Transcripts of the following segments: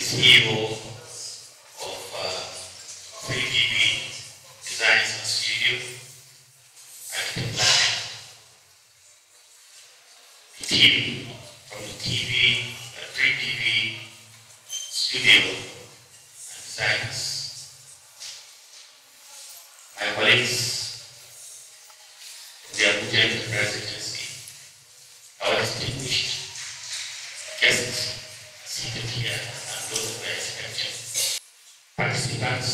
Is hero of uh, 3DB Designs and Studio Planet. The team from the TV, uh, 3DB Studio and Designers. My colleagues, the Abuja Enterprise Agency, our distinguished guests seated here and those who are expected, participants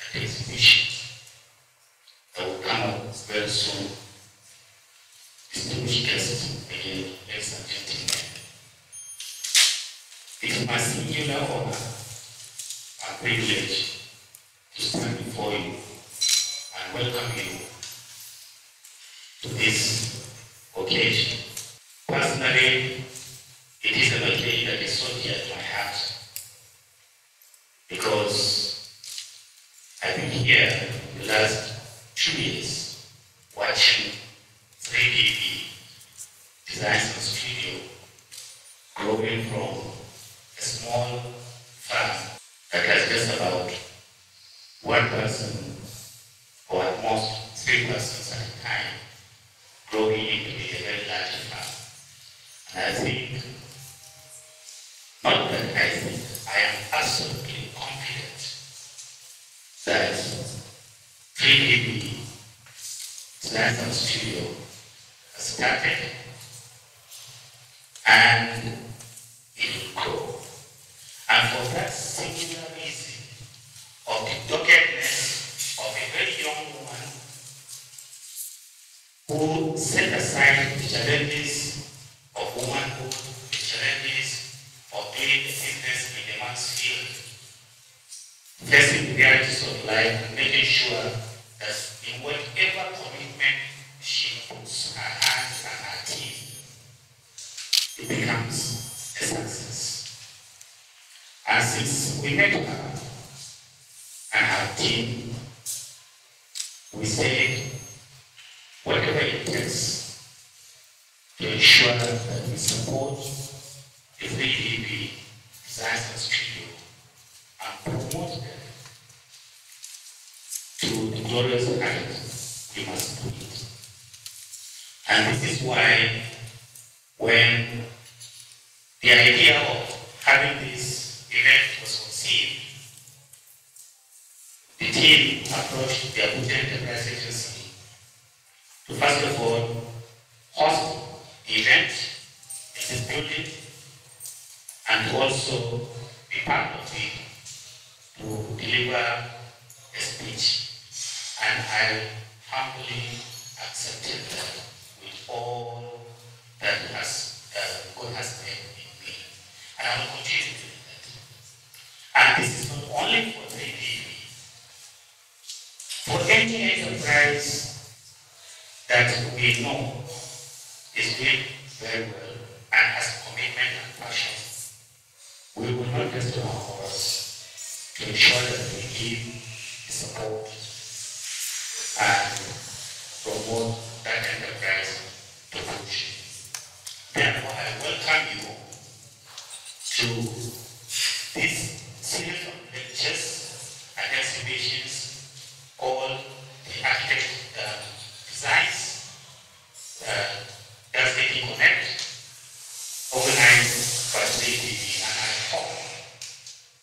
at the exhibition that will come up very soon, again, ladies and gentlemen. It is my singular honor and privilege to stand before you and welcome you to this occasion. Personally, it is an occasion that is so dear to my heart because I've been here the last two years watching 3DB Designs Studio growing from a small farm that has just about one person or at most three persons at a time growing into a very large farm. And I think, not that I think, I am absolutely confident that 3DB Design and Studio started and it will. And for that singular reason of the doggedness of a very young woman who set aside the challenges of womanhood, the challenges of doing a business in a man's field, facing the realities of life and making sure that in whatever commitment she puts her hands and her teeth, it becomes a success. And since we met and her team, we said, whatever it takes to ensure that we support the 3DB Disaster Studio and promote them to the glorious height we must do it. And this is why when the idea of having this event was conceived, the team approached the Abuja Enterprise Agency to first of all host the event in this building and also be part of it to deliver a speech. And I humbly accepted that with all that has uh, God has made in me. And I will continue. And this is not only for 3DB, for any enterprise that we know is doing very well and has commitment and passion, we will not rest on our horse to ensure that we give support and promote that enterprise to function. Therefore, I welcome you to this series of lectures and exhibitions called the Architect uh, Designs uh, Does It Connect, organized by 3DB. And I hope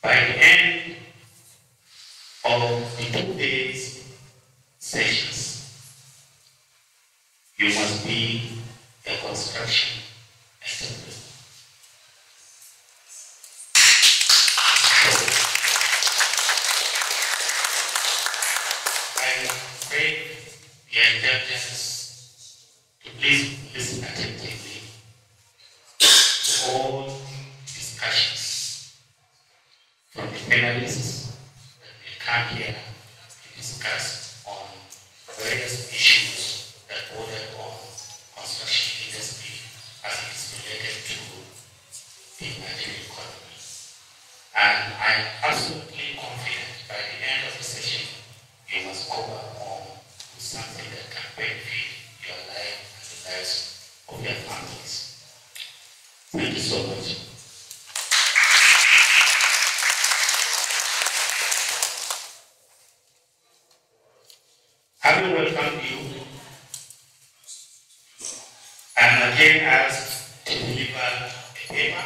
by the end of the two days sessions, you must be a construction entrepreneur. So, I beg your indulgence to please listen attentively to all discussions from the panelists that will come here on various issues that border on construction industry as it is related to the Nigerian economy. And I'm absolutely confident by the end of the session, you must go back home with something that can benefit your life and the lives of your families. Thank you so much. Having welcomed you, I am again asked to deliver a paper,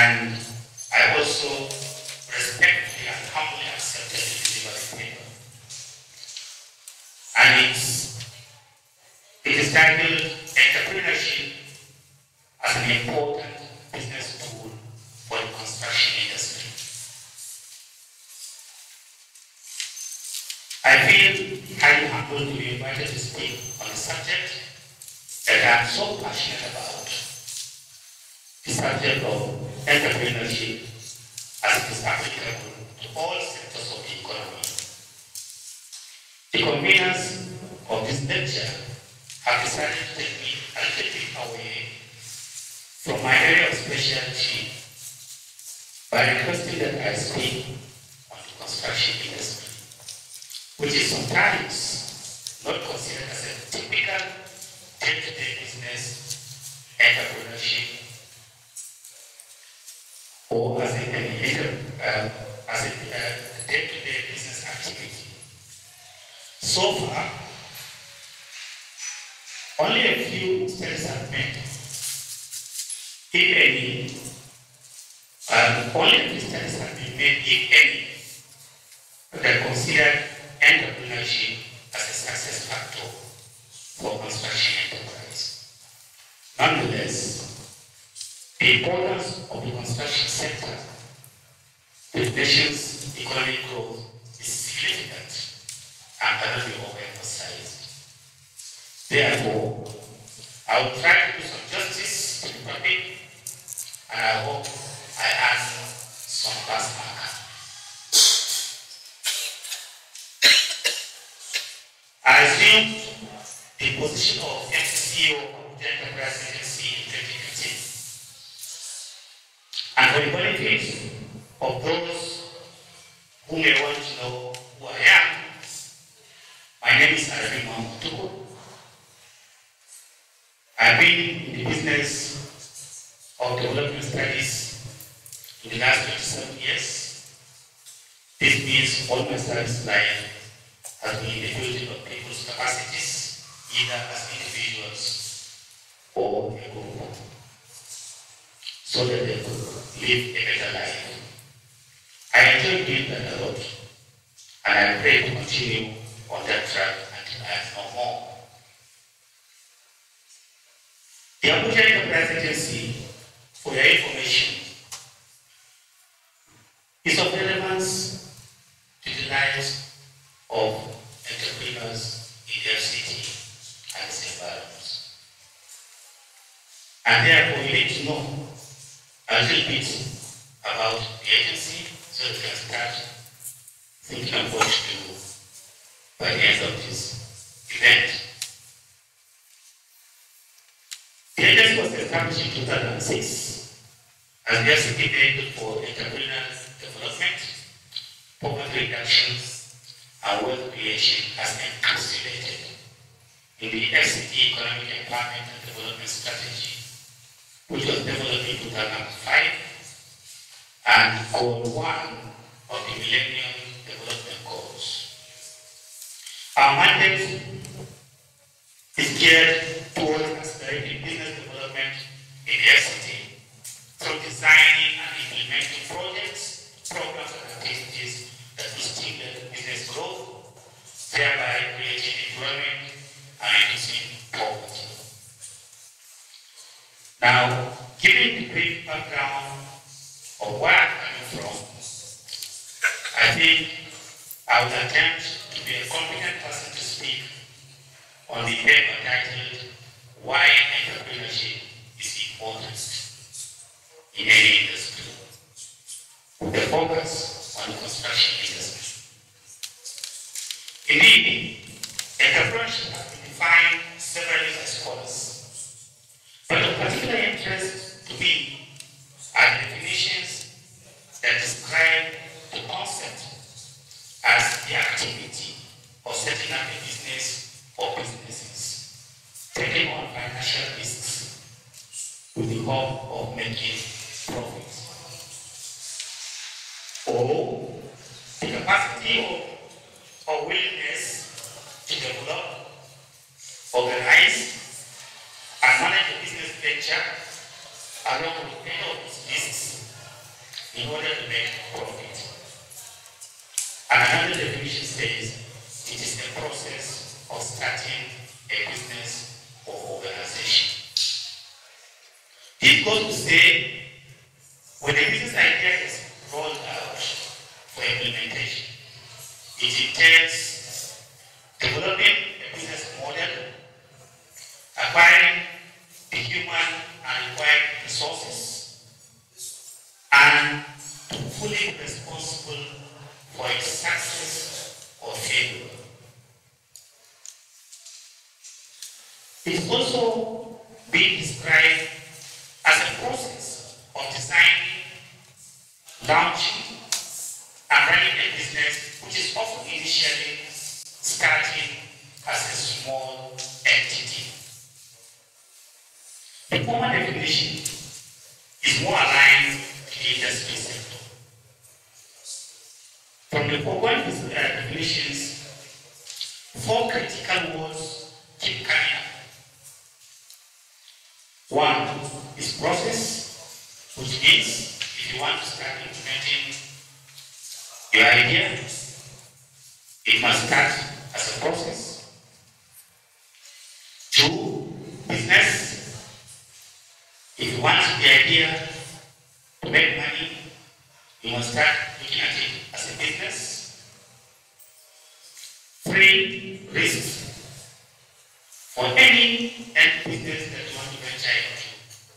and I also respectfully and humbly accepted the paper. And it's, it is titled Entrepreneurship as an Important Business Tool for the Construction Industry. I feel highly humbled to be invited to speak on a subject that I'm so passionate about. The subject of entrepreneurship as it is applicable to all sectors of the economy. The conveners of this lecture have decided to take me a little bit away from my area of specialty by requesting that I speak on the construction industry which is sometimes not considered as a typical day-to-day business entrepreneurship or as a, uh, as a uh, day-to-day business activity. So far, only a few studies have made, if any, um, only a few studies have been made, if any, that considered entrepreneurship as a success factor for construction enterprise. Nonetheless, the importance of the construction sector to the nation's economic growth is significant and cannot be overemphasized. Therefore, I will try to do some justice to the topic and I hope I add some marker. I assumed the position of MCO of the Enterprise Agency in 2015. And for the benefit of those who may want to know who I am, my name is Arabi Muhammad Tukur. I've been in the business of development studies in the last 27 years. This means all my service life has been in the building of people's capacities, either as individuals or a group, so that they could live a better life. I enjoy doing that a lot, and I pray to continue on that track until I am no more. The Abuja Enterprise Agency, for your information, is of relevance to the lives of entrepreneurs in their city and its environment. And therefore, you need to know a little bit about the agency so you can start thinking of what to do by the end of this event. The agency was established in 2006 as vehicle for entrepreneurial development, poverty reduction, and wealth creation as encapsulated in the FCT Economic Empowerment and Development Strategy, which was developed in 2005 and Goal 1 of the Millennium Development Goals. Our mandate is geared towards accelerating business development FCT through designing and implementing projects, programs, and activities that stimulate business growth, thereby creating employment and reducing poverty. Now, given the brief background of where I'm coming from, I think I will attempt to be a competent person to speak on the paper titled Why Entrepreneurship Important in Any Industry, a focus on the construction industry. Indeed, entrepreneurship has been defined several as follows. But of particular interest to me are the definitions that describe the concept as the activity of setting up a business or businesses, taking on financial risks the hope of making profits. Or the capacity of or willingness to develop, organize, and manage a business venture along with any of its risks in order to make profit. And another definition says it is the process of starting a business or organization. Goes to say when a business idea is rolled out for implementation, it entails developing a business model, acquiring the human and required resources, and fully responsible for its success or failure. It is also being described as a process of designing, launching, and running a business which is often initially starting as a small entity. The former definition is more aligned to the industry sector. From the uh, definitions, four critical words keep coming up. One is process, which means if you want to start implementing your idea, it must start as a process. Two, business. If you want the idea to make money, you must start looking at it as a business. Three, risks. For any end business that you want to venture into,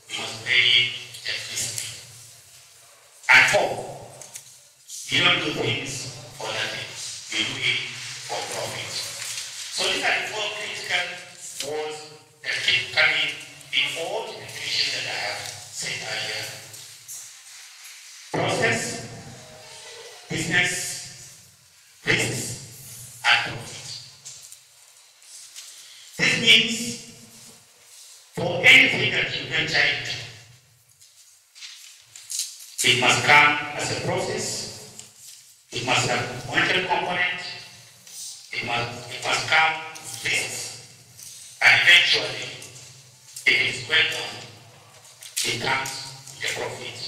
you must pay that risk. And four, you don't do things for nothing. You do it for profit. So these are the four critical words that keep coming in all the definitions that I have said earlier. Process, business, risks, and profit. This means for anything that you venture into, it must come as a process, it must have monetary component, it must, it must come risks, and eventually, if it is well done, it comes with a profit.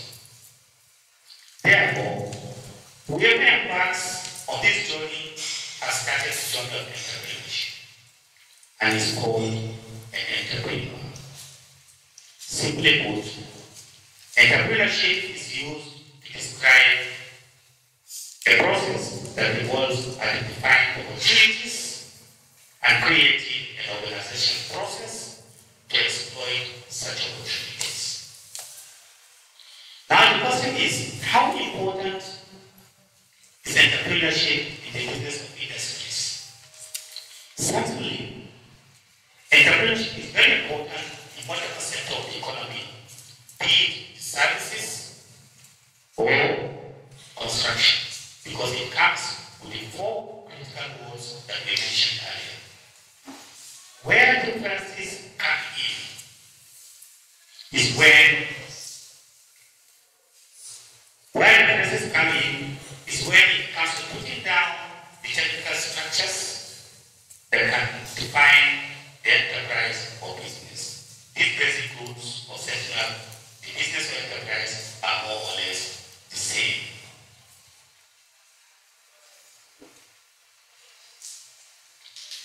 Therefore, whoever embarks on this journey has started the journey of entrepreneurship and is called an entrepreneur. Simply put, entrepreneurship is used to describe a process that involves identifying opportunities and creating an organization process to exploit such opportunities. Now the question is, how important is entrepreneurship in the business of industries? Certainly, entrepreneurship is very important in whatever sector of the economy, be it services or construction, because it comes with the four critical words that we mentioned earlier. Where differences come in is when where differences come in is when it comes to putting down the technical structures that can define the enterprise or business. These basic rules of setting up the business or enterprise are more or less the same.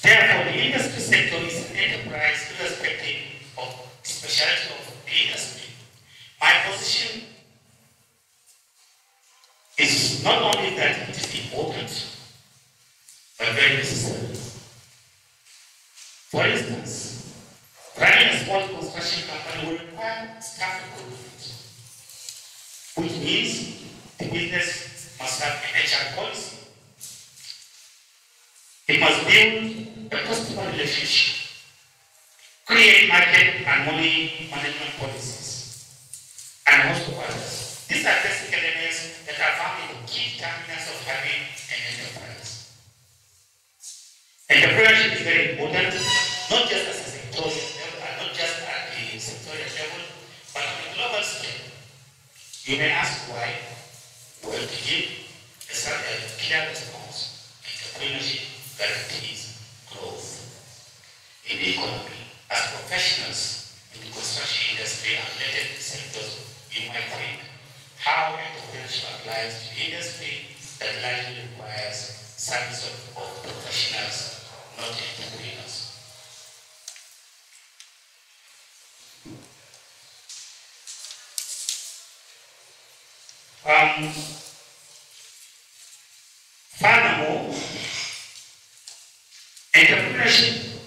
Therefore, the industry sector is an enterprise irrespective of the specialty of the industry. My position is not only that it is important, but very necessary. For instance, a small construction company will require staff recruitment, which means the business must have an HR policy. It must build a customer relationship, create market and money management policies, and a host of others. These are basic elements that are found in the key determinants of having an enterprise. Entrepreneurship is very important, not just as a sectorial level, and not just at the sectorial level, but on a You may ask why? Well, to give a certain clear response, entrepreneurship guarantees growth in the economy. As professionals in the construction industry and related sectors, you might think how entrepreneurship applies to industry that largely requires service of, of professionals, not entrepreneurs. Um, furthermore, entrepreneurship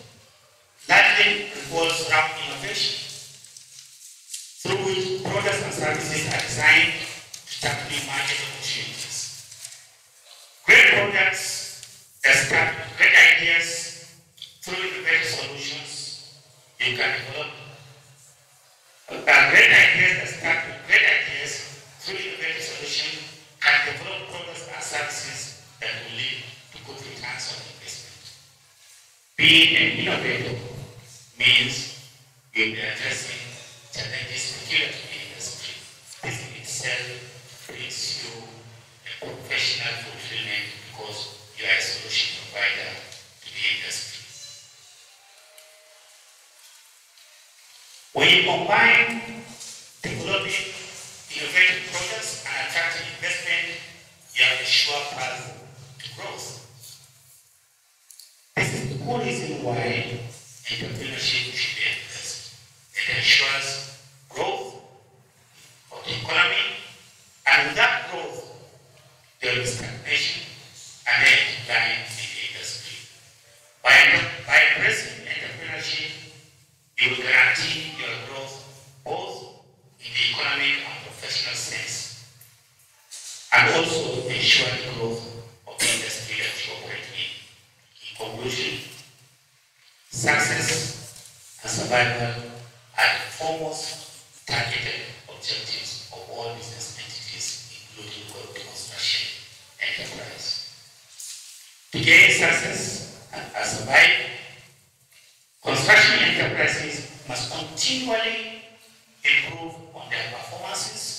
largely revolves around innovation, through which products and services are designed to tap new market opportunities. Great products that start with great ideas through innovative solutions you can develop. Uh, great ideas that start with great ideas through innovative solutions can develop products and services that will lead to good returns on investment. Being an innovator means you'll be addressing challenges peculiar to the industry. This in itself brings you a professional fulfillment because you are a solution provider to the industry. When you combine developing innovative products and attracting investment, you have a sure path to growth. This is the core reason why entrepreneurship should be embraced. It ensures growth of the economy, and without growth, there will be stagnation and then decline in the industry. By, by embracing entrepreneurship, you will guarantee your growth both in the economic and professional sense, and also the growth of the industry you operate in. Conclusion, success and survival are the foremost targeted objectives of all business entities, including web construction enterprise. To gain success and survive, construction enterprises must continually improve on their performances.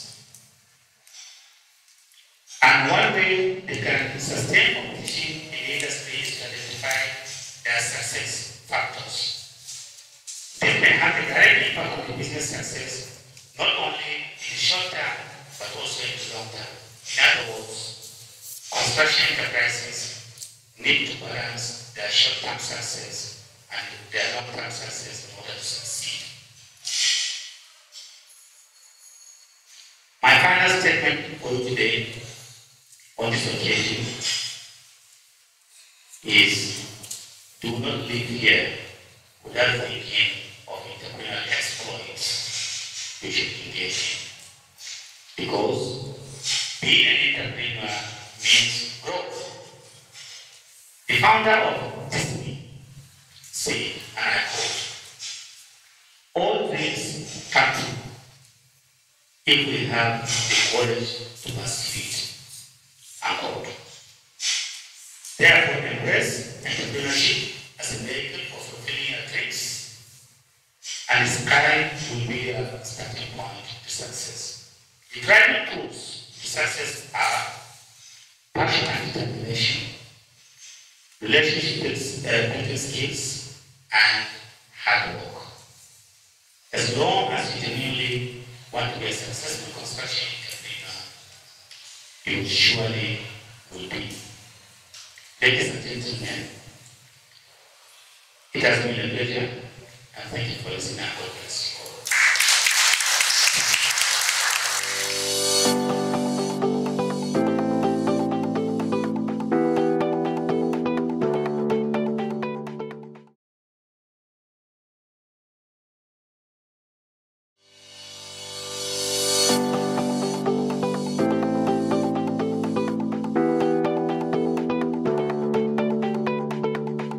And one way they can sustain competition in the industry is to identify their success factors. They may direct impact on the business success, not only in the short term, but also in the long term. In other words, construction enterprises need to balance their short-term success and their long-term success in order to succeed. My final statement for you today on this occasion is do not live here without thinking of you should engage. Because being an entrepreneur means growth. The founder of Disney said, and I quote, all things come if we have the courage to pursue it. Unquote. Therefore, embrace entrepreneurship as a vehicle for fulfilling your dreams, and the sky will be a starting point to success. The driving tools to success are passion and determination, relationship uh, building skills, and hard work. As long as you genuinely want to be a successful construction entrepreneur, you surely will be. Ladies and gentlemen, it has been a pleasure, and thank you for listening. God bless.